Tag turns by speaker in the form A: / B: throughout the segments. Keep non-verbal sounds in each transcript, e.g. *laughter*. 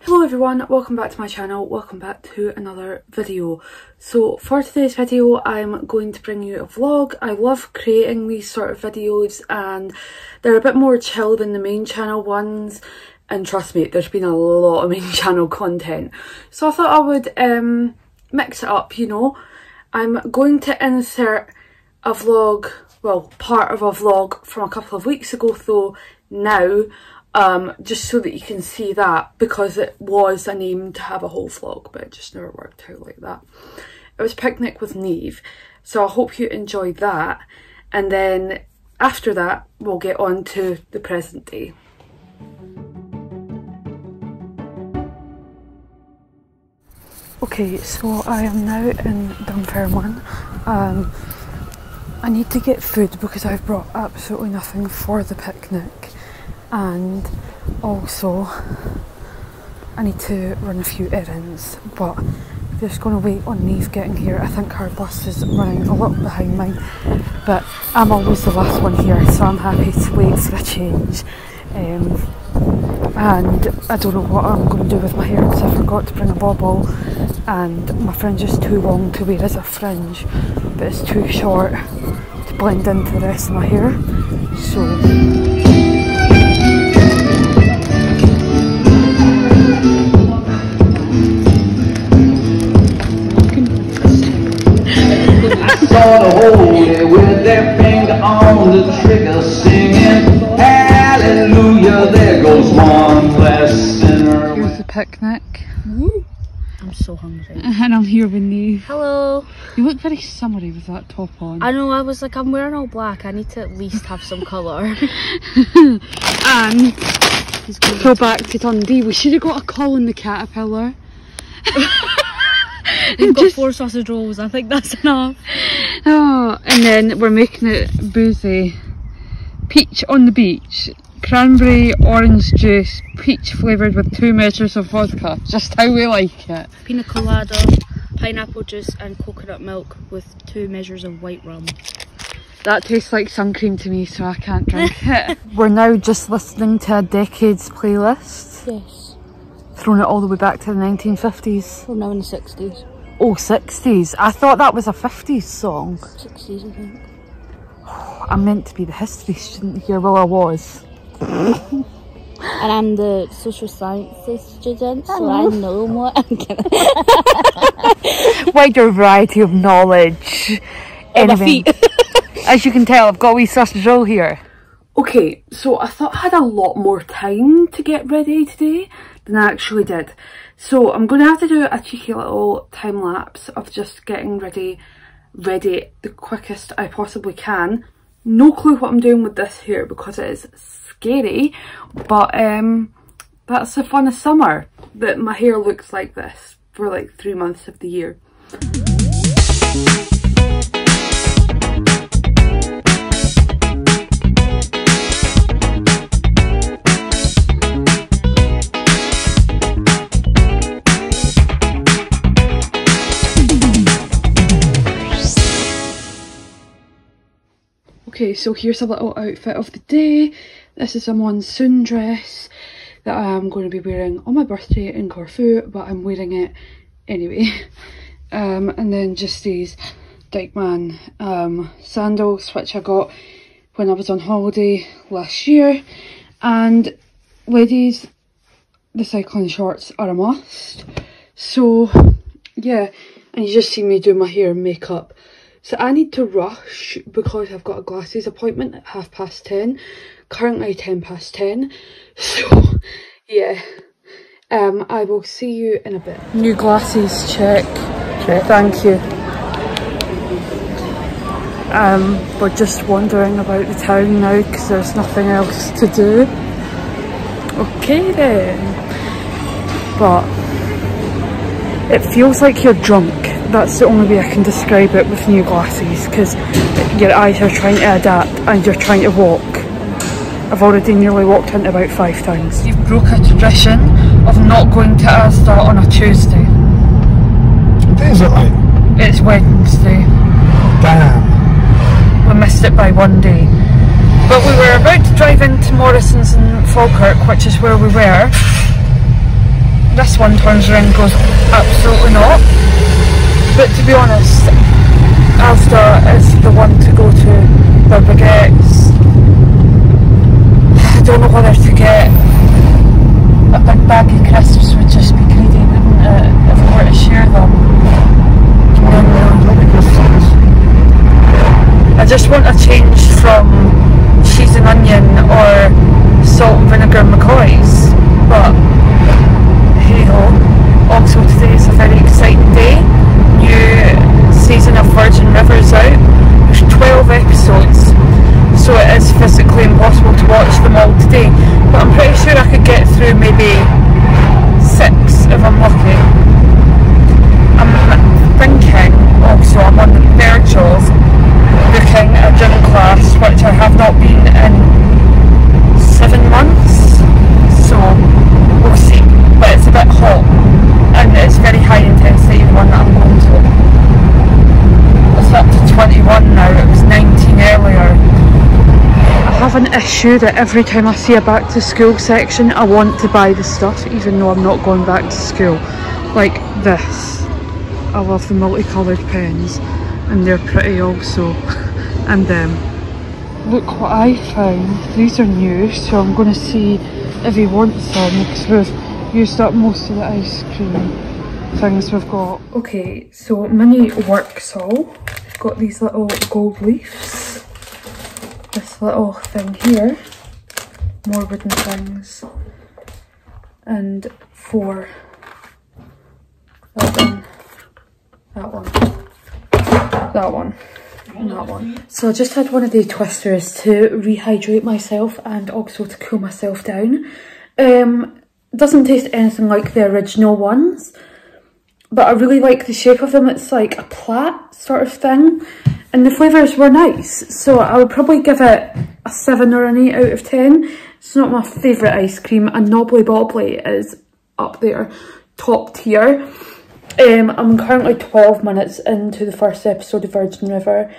A: Hello everyone, welcome back to my channel, welcome back to another video. So for today's video I'm going to bring you a vlog. I love creating these sort of videos and they're a bit more chill than the main channel ones and trust me there's been a lot of *laughs* main channel content. So I thought I would um, mix it up you know. I'm going to insert a vlog, well part of a vlog from a couple of weeks ago though now um, just so that you can see that because it was an aim to have a whole vlog but it just never worked out like that. It was Picnic with Neve so I hope you enjoyed that and then after that we'll get on to the present day. Okay, so I am now in Dunfermline. Um, I need to get food because I've brought absolutely nothing for the picnic and also I need to run a few errands but I'm just going to wait on Neve getting here. I think her bus is running a lot behind mine but I'm always the last one here so I'm happy to wait for a change um, and I don't know what I'm going to do with my hair because I forgot to bring a bobble and my fringe is too long to wear as a fringe but it's too short to blend into the rest of my hair so
B: sinner
A: Here's the picnic.
C: I'm so hungry. *laughs*
A: And I'm here with Neve.
C: Hello.
A: You look very summery with that top on.
C: I know, I was like, I'm wearing all black. I need to at least have some colour. *laughs*
A: and go back to Dundee. We should have got a call in the caterpillar. *laughs*
C: We've got
A: Just-
C: four sausage rolls. I think that's enough.
A: Oh, and then we're making it boozy. Peach on the beach. Cranberry orange juice, peach flavoured with two measures of vodka. *laughs* Just how we like it.
C: Pina colada, pineapple juice and coconut milk with two measures of white rum.
A: That tastes like sun cream to me, so I can't drink *laughs* it. We're now just listening to a decades playlist.
C: Yes.
A: Throwing it all the way back to the 1950s.
C: We're now in the 60s.
A: Oh, 60s. I thought that was a 50s song.
C: 60s, I think. *sighs*
A: I meant to be the history student here. Well, I was.
C: And I'm the social sciences student, so I know more. *laughs* I'm gonna.
A: Wider variety of knowledge.
C: On my
A: Anyway, *laughs* as you can tell, I've got a wee sausage roll here. Okay, so I thought I had a lot more time to get ready today than I actually did. So I'm going to have to do a cheeky little time lapse of just getting ready, ready the quickest I possibly can. No clue what I'm doing with this hair because it is scary, but um, that's the fun of summer, that my hair looks like this for like three months of the year. Okay, so here's a little outfit of the day. This is a monsoon dress that I am going to be wearing on my birthday in Corfu, but I'm wearing it anyway. *laughs* Um, and then just these Dykeman um, sandals, which I got when I was on holiday last year. And ladies, the cycling shorts are a must. So, yeah, and you just see me do my hair and makeup. So I need to rush because I've got a glasses appointment at half past 10. Currently 10 past 10. *laughs* So, yeah. Um, I will see you in a bit. New glasses check. Thank you. Um, we're just wandering about the town now because there's nothing else to do. Okay then. But it feels like you're drunk. That's the only way I can describe it with new glasses because your eyes are trying to adapt and you're trying to walk. I've already nearly walked into about five times. You've broke a tradition of not going to Asda on a Tuesday.
D: What is it like?
A: It's Wednesday.
D: Damn.
A: We missed it by one day. But we were about to drive into Morrison's in Falkirk, which is where we were, this one turns around and goes, absolutely not. But to be honest, Asda is the one to go to. Their baguettes. I don't know whether to get a big bag of crisps would just be greedy, wouldn't it? If we were to share them. I just want a change from cheese and onion or salt and vinegar McCoys. But hey ho. Also today is a very exciting day. New season of Virgin Rivers out. There's 12 episodes, so it is physically impossible to watch them all today. I'm pretty sure I could get through maybe six if I'm lucky. I'm thinking also I'm on the verge of booking a gym class which I have not been in seven months so we'll see but it's a bit hot and it's very high intensity the one that I'm going to it's up to 21 now it was 19 earlier I have an issue that every time I see a back to school section I want to buy the stuff even though I'm not going back to school. Like this. I love the multicoloured pens and they're pretty also. *laughs* And them look what I found. These are new so I'm going to see if he wants some because we've used up most of the ice cream things we've got. Okay so mini work saw got these little gold leaves little thing here. More wooden things. And four. That one that one, that one, that one. So I just had one of the twisters to rehydrate myself and also to cool myself down. Um, doesn't taste anything like the original ones, but I really like the shape of them. It's like a plat sort of thing, and the flavours were nice. So I would probably give it a 7 or an 8 out of 10. It's not my favourite ice cream, and Nobbly Bobbly is up there, top tier. Um, I'm currently 12 minutes into the first episode of Virgin River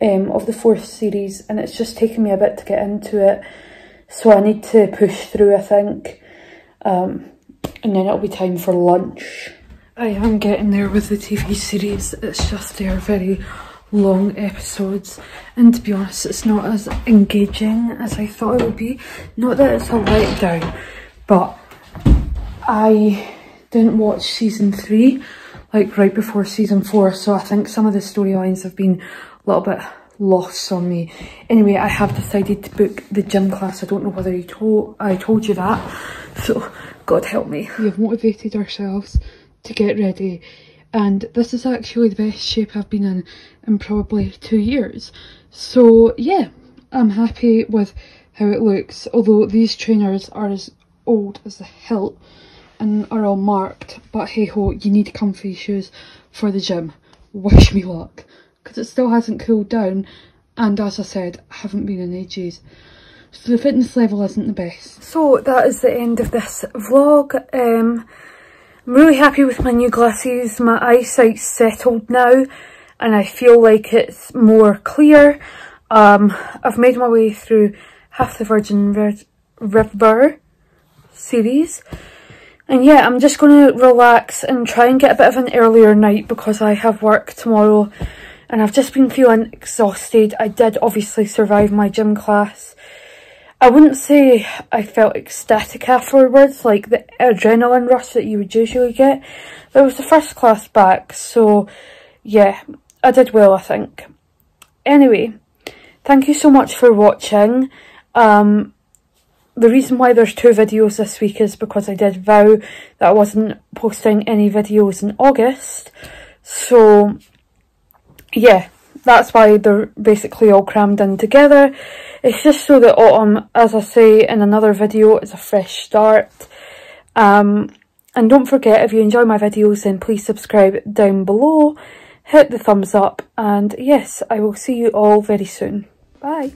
A: um, of the fourth series and it's just taken me a bit to get into it so I need to push through I think um, and then it'll be time for lunch. I am getting there with the TV series, it's just they're very long episodes and to be honest it's not as engaging as I thought it would be. Not that it's a letdown but I didn't watch season three like right before season four so I think some of the storylines have been a little bit lost on me. Anyway, I have decided to book the gym class. I don't know whether you told I told you that. So God help me. We have motivated ourselves to get ready and this is actually the best shape I've been in in probably two years. So yeah, I'm happy with how it looks. Although these trainers are as old as the hilt and are all marked but hey ho you need comfy shoes for the gym wish me luck because it still hasn't cooled down and as I said I haven't been in ages so the fitness level isn't the best. So that is the end of this vlog. Um, I'm really happy with my new glasses. My eyesight's settled now and I feel like it's more clear. Um, I've made my way through half the Virgin River series and yeah, I'm just going to relax and try and get a bit of an earlier night because I have work tomorrow and I've just been feeling exhausted. I did obviously survive my gym class. I wouldn't say I felt ecstatic afterwards, like the adrenaline rush that you would usually get. But it was the first class back, so yeah, I did well, I think. Anyway, thank you so much for watching. Um, the reason why there's two videos this week is because I did vow that I wasn't posting any videos in August. So, yeah, that's why they're basically all crammed in together. It's just so that autumn, as I say in another video, is a fresh start. Um, and don't forget, if you enjoy my videos, then please subscribe down below. Hit the thumbs up. And yes, I will see you all very soon. Bye.